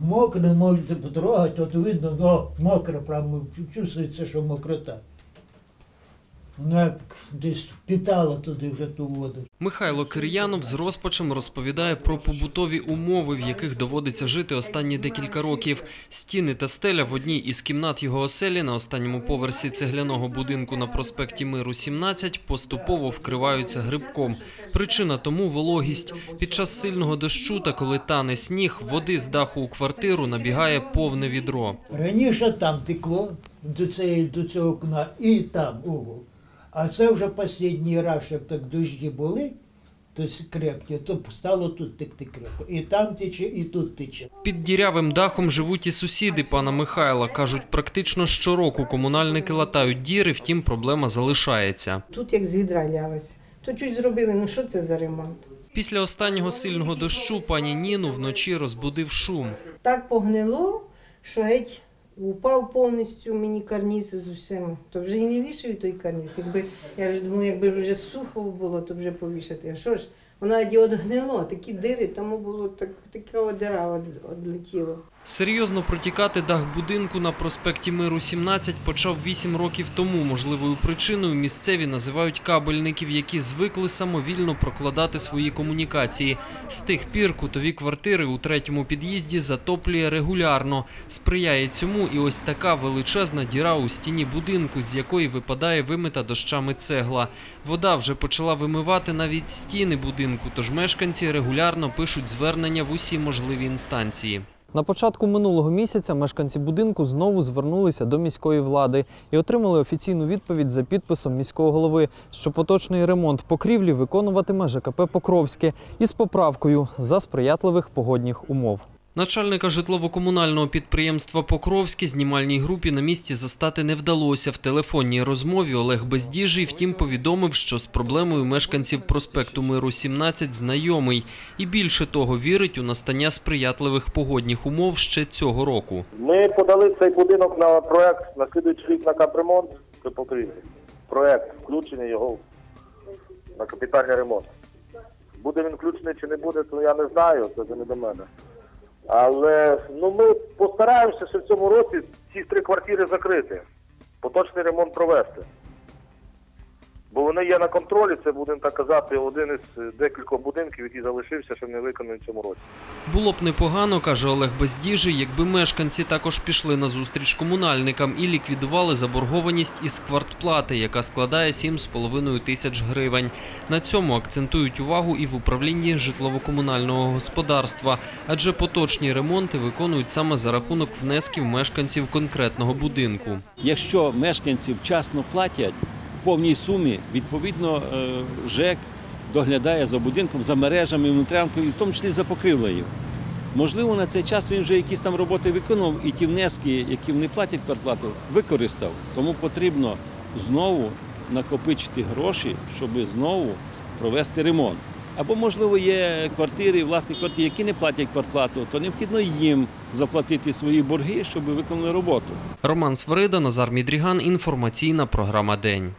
Мокре, можете потрогати, от видно, о, мокре, прямо чувствується, що мокрота. Вона десь впітала туди вже ту воду. Михайло Кир'янов з розпачем розповідає про побутові умови, в яких доводиться жити останні декілька років. Стіни та стеля в одній із кімнат його оселі на останньому поверсі цегляного будинку на проспекті Миру 17 поступово вкриваються грибком. Причина тому вологість. Під час сильного дощу та коли тане сніг, води з даху у квартиру набігає повне відро. Раніше там текло до, цієї, до цього окна і там угол. А це вже останній раз, щоб так дощі були, то крепкі, то стало тут текти крепко. І там тече, і тут тече. Під дірявим дахом живуть і сусіди пана Михайла. Кажуть, практично щороку комунальники латають діри, втім проблема залишається. Тут як з відра лялося. То чуть зробили, ну що це за ремонт? Після останнього сильного дощу пані Ніну вночі розбудив шум. Так погнило, що геть упав повністю мені карніз з усіма. То вже і не вішаю той карніз. Якби я вже думала, якби вже сухо було, то вже повішати. А що ж, воно одгнило, такі дири, тому було так, така дира од, одлетіла. Серйозно протікати дах будинку на проспекті Миру 17 почав 8 років тому. Можливою причиною місцеві називають кабельників, які звикли самовільно прокладати свої комунікації. З тих пір кутові квартири у третьому під'їзді затоплює регулярно. Сприяє цьому і ось така величезна діра у стіні будинку, з якої випадає вимита дощами цегла. Вода вже почала вимивати навіть стіни будинку, тож мешканці регулярно пишуть звернення в усі можливі інстанції. На початку минулого місяця мешканці будинку знову звернулися до міської влади і отримали офіційну відповідь за підписом міського голови, що поточний ремонт покрівлі виконуватиме ЖКП Покровське із поправкою за сприятливих погодних умов. Начальника житлово-комунального підприємства Покровське знімальній групі на місці застати не вдалося. В телефонній розмові Олег Бездіжий, втім, повідомив, що з проблемою мешканців проспекту Миру 17 знайомий. І більше того, вірить у настання сприятливих погодних умов ще цього року. Ми подали цей будинок на проект на слідуючий рік на капремонт покрівлі. Проект включення його на капітальний ремонт. Буде він включений чи не буде, то я не знаю, це не до мене. Але ну ми постараємося що в цьому році ці три квартири закрити, поточний ремонт провести. Бо вони є на контролі, це будемо так казати, один із е, декількох будинків, який залишився, ще не виконаний в цьому році. Було б непогано, каже Олег Бездіжий, якби мешканці також пішли на зустріч комунальникам і ліквідували заборгованість із квартплати, яка складає 7,5 тисяч гривень. На цьому акцентують увагу і в управлінні житлово-комунального господарства, адже поточні ремонти виконують саме за рахунок внесків мешканців конкретного будинку. Якщо мешканці вчасно платять в повній сумі, відповідно е, ЖЕК доглядає за будинком, за мережами, внутрянкою, в тому числі за покривлею. Можливо, на цей час він вже якісь там роботи виконував і ті внески, які вони платять квартплату, використав. Тому потрібно знову накопичити гроші, щоб знову провести ремонт. Або, можливо, є квартири, власні квартири, які не платять квартплату, то необхідно їм заплатити свої борги, щоб виконали роботу. Роман Свирида, Назар Мідріган. Інформаційна програма День.